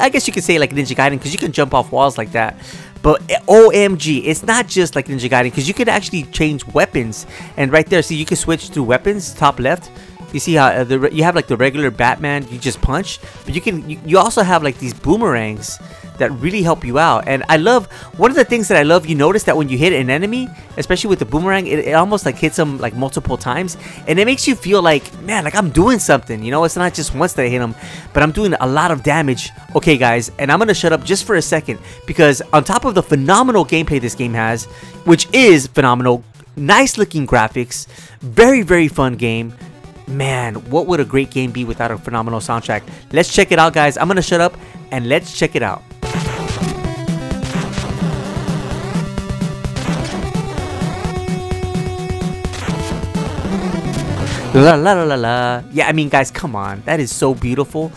I guess you could say like Ninja Gaiden because you can jump off walls like that. But eh, OMG, it's not just like Ninja Gaiden because you could actually change weapons. And right there, see, you can switch to weapons, top left. You see how uh, the, you have like the regular Batman, you just punch. But you can, you, you also have like these boomerangs that really help you out. And I love one of the things that I love. You notice that when you hit an enemy, especially with the boomerang, it, it almost like hits them like multiple times, and it makes you feel like man, like I'm doing something. You know, it's not just once that I hit them, but I'm doing a lot of damage. Okay, guys, and I'm gonna shut up just for a second because on top of the phenomenal gameplay this game has, which is phenomenal, nice looking graphics, very very fun game man, what would a great game be without a phenomenal soundtrack? Let's check it out, guys. I'm gonna shut up and let's check it out. La la la la la. Yeah, I mean, guys, come on. That is so beautiful.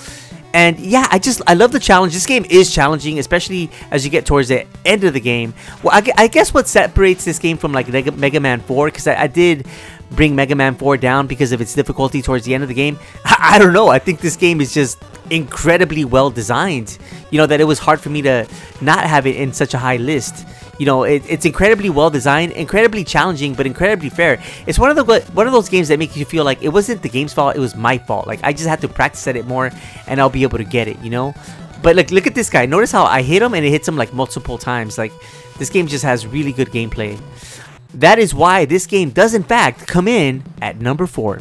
And yeah, I just I love the challenge. This game is challenging, especially as you get towards the end of the game. Well, I, I guess what separates this game from like Mega, Man 4, because I, I, did bring Mega Man 4 down because of its difficulty towards the end of the game. [laughs] I, I don't know. I think this game is just incredibly well designed. You know that it was hard for me to not have it in such a high list. You know it, it's incredibly well designed incredibly challenging but incredibly fair. It's one of the one of those games that make you feel like it wasn't the game's fault it was my fault. Like i just had to practice at it more and i'll be able to get it you know? But like look at this guy. Notice how i hit him and it hits him like multiple times. Like this game just has really good gameplay that is why this game does in fact come in at number four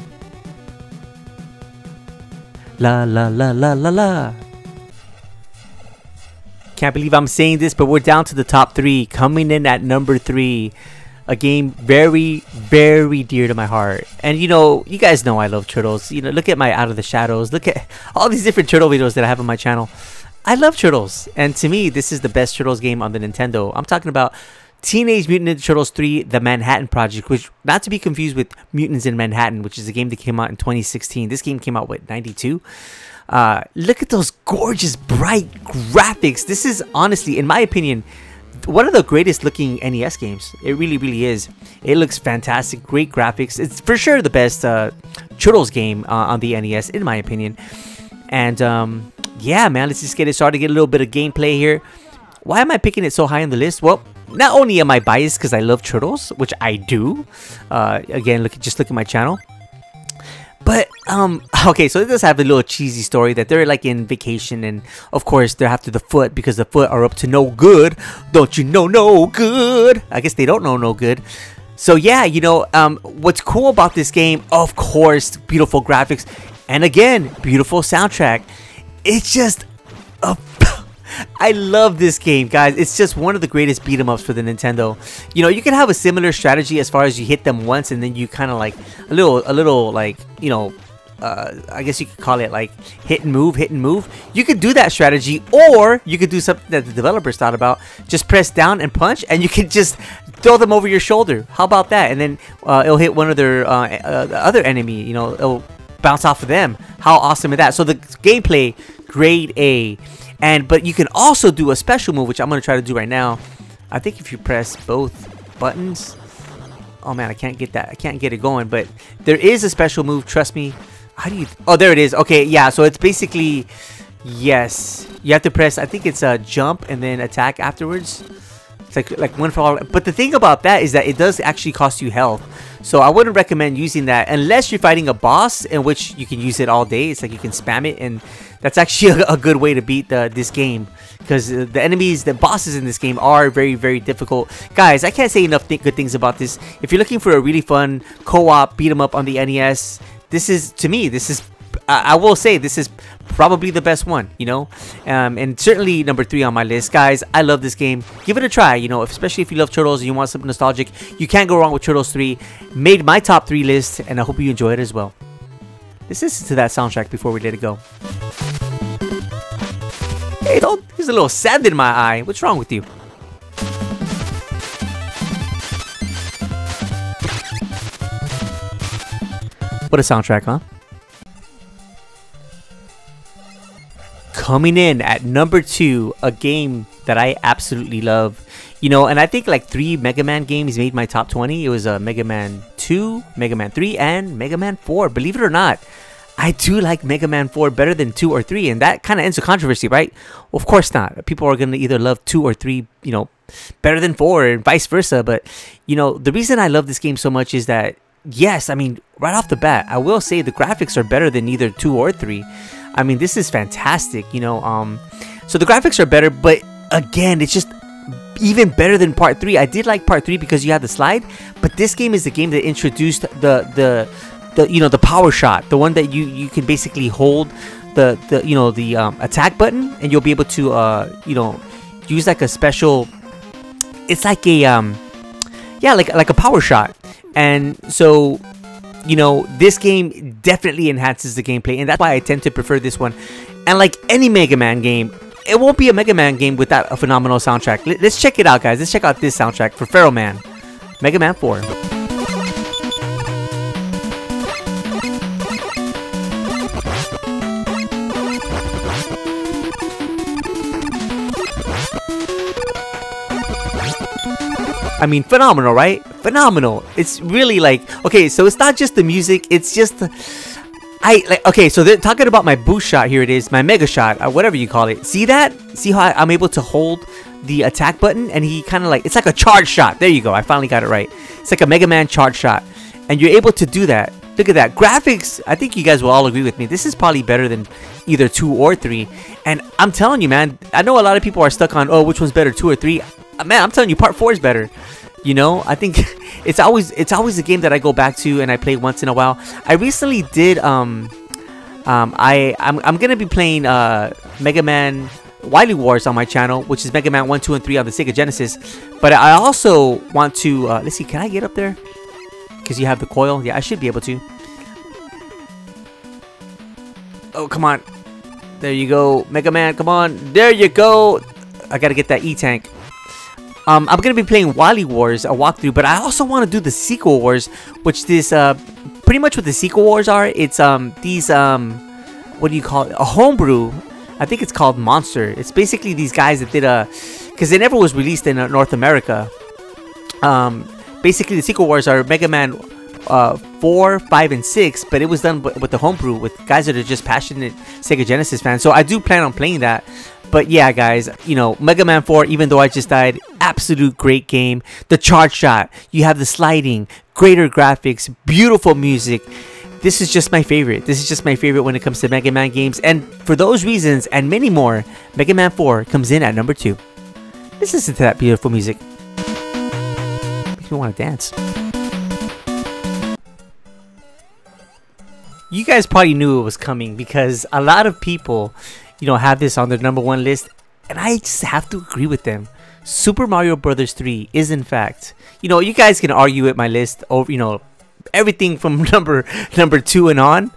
la la la la la la can't believe I'm saying this, but we're down to the top three. Coming in at number three. a game very, very dear to my heart. And you know, you guys know I love turtles. You know, look at my Out of the Shadows. Look at [laughs] all these different turtle videos that I have on my channel. I love turtles, and to me, this is the best turtles game on the Nintendo. I'm talking about Teenage Mutant Ninja Turtles 3: The Manhattan Project, which not to be confused with Mutants in Manhattan, which is a game that came out in 2016. This game came out with 92. Uh, look at those gorgeous, bright graphics. This is honestly, in my opinion, one of the greatest looking NES games. It really, really is. It looks fantastic. Great graphics. It's for sure the best uh, Turtles game uh, on the NES, in my opinion. And um, yeah, man, let's just get it started. Get a little bit of gameplay here. Why am I picking it so high on the list? Well, not only am I biased because I love Turtles, which I do. Uh, again, look, at just look at my channel. But um [laughs] okay, so it does have a little cheesy story that they're like in vacation and of course they're after the foot because the foot are up to no good. Don't you know no good? I guess they don't know no good. So yeah, you know, um what's cool about this game, of course, beautiful graphics and again, beautiful soundtrack. It's just a I love this game, guys. It's just one of the greatest beat 'em ups for the Nintendo. You know, you can have a similar strategy as far as you hit them once and then you kind of like a little, a little like you know, uh, I guess you could call it like hit and move, hit and move. You could do that strategy, or you could do something that the developers thought about. Just press down and punch, and you can just throw them over your shoulder. How about that? And then uh, it'll hit one of their uh, uh, other enemy. You know, it'll bounce off of them. How awesome is that? So the gameplay, grade A. And but you can also do a special move, which I'm gonna try to do right now. I think if you press both buttons, oh man, I can't get that. I can't get it going. But there is a special move. Trust me. How do you? Oh, there it is. Okay, yeah. So it's basically yes. You have to press. I think it's a jump and then attack afterwards. It's like like one for all. But the thing about that is that it does actually cost you health. So I wouldn't recommend using that unless you're fighting a boss in which you can use it all day. It's like you can spam it and that's actually [laughs] a, a good way to beat the, this game because the enemies, the bosses in this game are very, very difficult. Guys, I can't say enough th good things about this. If you're looking for a really fun co-op beat 'em up on the NES, this is to me, this is I, I will say this is probably the best one, you know, um, and certainly number three on my list, guys. I love this game. Give it a try, you know, especially if you love Turtles and you want something nostalgic. You can't go wrong with Turtles 3. Made my top three list, and I hope you enjoy it as well. Let's listen to that soundtrack before we let it go. Hey, don't. There's a little sand in my eye. What's wrong with you? What a soundtrack, huh? Coming in at number two, a game that I absolutely love. You know, and I think like three Mega Man games made my top 20. It was uh, Mega Man 2, Mega Man 3, and Mega Man 4. Believe it or not, I do like Mega Man 4 better than 2 or 3, and that kind of ends the controversy, right? Well, of course not. People are going to either love 2 or 3, you know, better than 4 and vice versa. But, you know, the reason I love this game so much is that, yes, I mean, right off the bat, I will say the graphics are better than either 2 or 3. I mean, this is fantastic, you know. Um, So the graphics are better, but again, it's just even better than part 3. I did like part 3 because you had the slide, but this game is the game that introduced the the the you know the power shot, the one that you you can basically hold the the you know the um, attack button, and you'll be able to uh you know use like a special. It's like a um yeah like like a power shot, and so you know this game definitely enhances the gameplay, and that's why I tend to prefer this one. And like any Mega Man game, it won't be a Mega Man game without a phenomenal soundtrack. Let's check it out, guys. Let's check out this soundtrack for Pharaoh Man, Mega Man 4. I mean, phenomenal, right? Phenomenal. It's really like okay. So it's not just the music. It's just I like okay. So they're talking about my boost shot. Here it is, my mega shot, uh, whatever you call it. See that? See how I, am able to hold the attack button, and he kind of like it's like a charge shot. There you go. I finally got it right. It's like a Mega Man charge shot, and you're able to do that. Look at that graphics. I think you guys will all agree with me. This is probably better than either two or three. And I'm telling you, man. I know a lot of people are stuck on oh, which one's better, two or three. Uh, man, I'm telling you, part four is better. You know, I think [laughs] it's always it's always a game that I go back to and I play once in a while. I recently did um um I I'm I'm gonna be playing uh Mega Man Wily Wars on my channel, which is Mega Man 1, 2, and 3 on the Sega Genesis. But I also want to, uh, let's see, can I get up there? Because you have the coil. Yeah, I should be able to. Oh, come on. There you go. Mega Man, come on. There you go. I gotta get that E-Tank. Um, I'm gonna be playing Wily Wars, a walkthrough, but I also want to do the sequel wars, which this, uh, pretty much what the sequel wars are. It's, um, these, um, what do you call it? A homebrew. I think it's called Monster. It's basically these guys that did a, because it never was released in uh, North America. Um, basically the sequel wars are Mega Man uh, 4, 5, and 6, but it was done with the homebrew with guys that are just passionate Sega Genesis fans. So I do plan on playing that. But yeah, guys, you know, Mega Man 4, even though I just died, absolute great game. The charge shot, you have the sliding, greater graphics, beautiful music. This is just my favorite. This is just my favorite when it comes to Mega Man games. And for those reasons and many more, Mega Man 4 comes in at number 2. Let's listen to that beautiful music. Makes me want to dance. you guys probably knew it was coming because a lot of people, you know, have this on their number one list, and I just have to agree with them. Super Mario Brothers 3 is in fact, you know, you guys can argue with my list over, you know, everything from [laughs] number number 2 and on,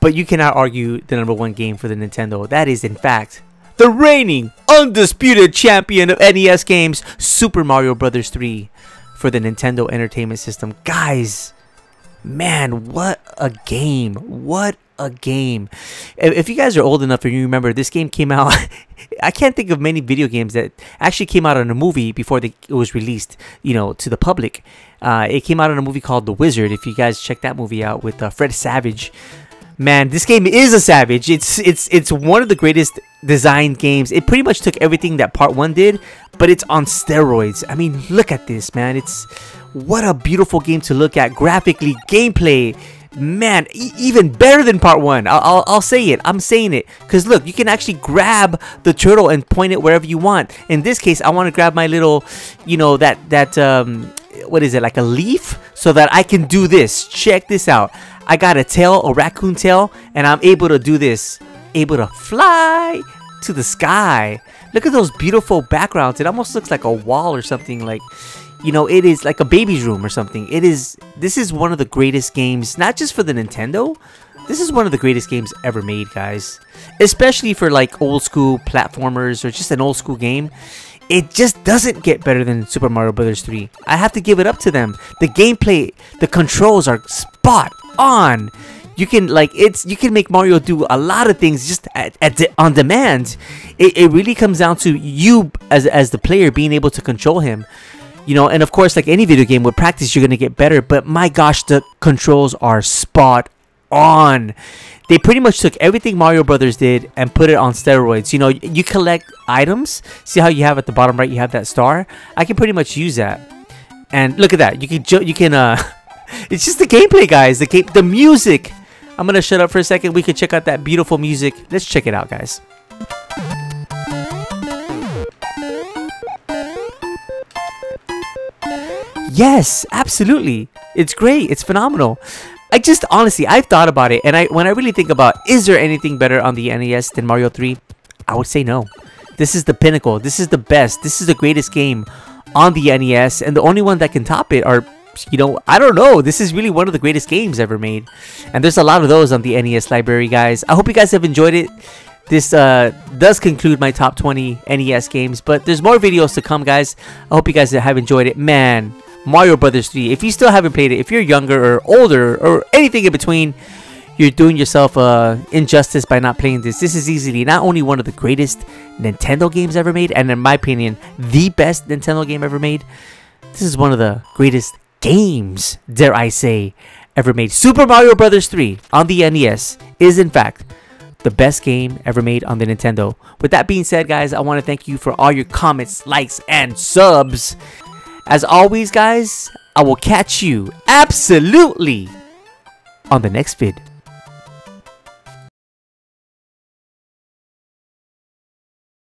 but you cannot argue the number 1 game for the Nintendo. That is in fact the reigning undisputed champion of NES games, Super Mario Brothers 3 for the Nintendo Entertainment System. Guys, man, what a game! What a game! If you guys are old enough and you remember, this game came out. [laughs] I can't think of many video games that actually came out in a movie before they, it was released, you know, to the public. Uh, it came out in a movie called The Wizard. If you guys check that movie out with uh, Fred Savage, man, this game is a savage. It's it's it's one of the greatest designed games. It pretty much took everything that Part One did, but it's on steroids. I mean, look at this, man. It's what a beautiful game to look at graphically, gameplay. Man, e even better than part one. I'll, I'll, I'll say it. I'm saying it. Because look, you can actually grab the turtle and point it wherever you want. In this case, I want to grab my little, you know, that, that, um, what is it, like a leaf? So that I can do this. Check this out. I got a tail, a raccoon tail, and I'm able to do this. Able to fly to the sky. Look at those beautiful backgrounds. It almost looks like a wall or something like you know, it is like a baby's room or something. It is, this is one of the greatest games, not just for the Nintendo, this is one of the greatest games ever made, guys. Especially for like old school platformers or just an old school game. It just doesn't get better than Super Mario Bros. 3. I have to give it up to them. The gameplay, the controls are spot on. You can like it's you can make Mario do a lot of things just at, at de on demand. It, it really comes down to you as as the player being able to control him you know and of course like any video game with practice you're gonna get better but my gosh the controls are spot on. They pretty much took everything mario brothers did and put it on steroids. You know you collect items see how you have at the bottom right you have that star? I can pretty much use that. And look at that you can you can uh [laughs] it's just the gameplay guys the game the music. I'm gonna shut up for a second we can check out that beautiful music. Let's check it out guys Yes, absolutely. It's great. It's phenomenal. I just honestly, I've thought about it, and I when I really think about is there anything better on the NES than Mario 3, I would say no. This is the pinnacle. This is the best. This is the greatest game on the NES, and the only one that can top it are, you know, I don't know. This is really one of the greatest games ever made, and there's a lot of those on the NES library, guys. I hope you guys have enjoyed it. This uh, does conclude my top 20 NES games, but there's more videos to come, guys. I hope you guys have enjoyed it. Man, Mario Brothers 3. If you still haven't played it, if you're younger or older or anything in between, you're doing yourself a injustice by not playing this. This is easily not only one of the greatest Nintendo games ever made, and in my opinion, the best Nintendo game ever made. This is one of the greatest games, dare I say, ever made. Super Mario Brothers 3 on the NES is in fact the best game ever made on the Nintendo. With that being said, guys, I want to thank you for all your comments, likes, and subs. As always, guys, I will catch you absolutely on the next vid.